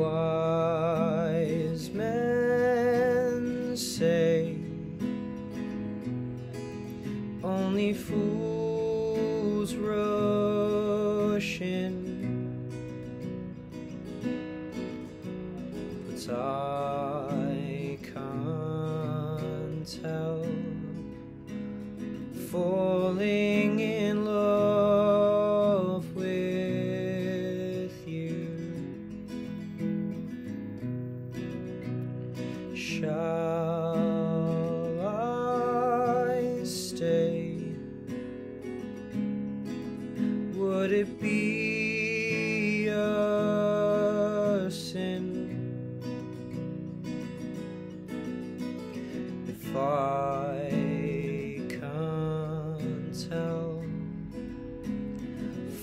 Wise men say only fools rush in, but I can't help falling Would it be a sin if I can't help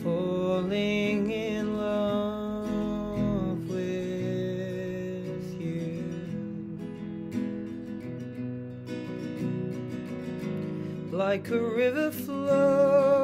falling in love with you? like a river flows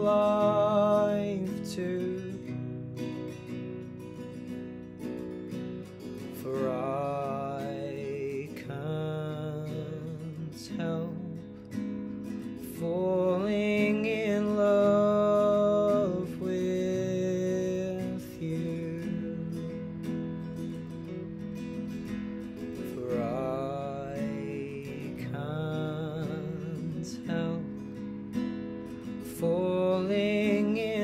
life too. For I can't help falling in love with you. For I can't help falling in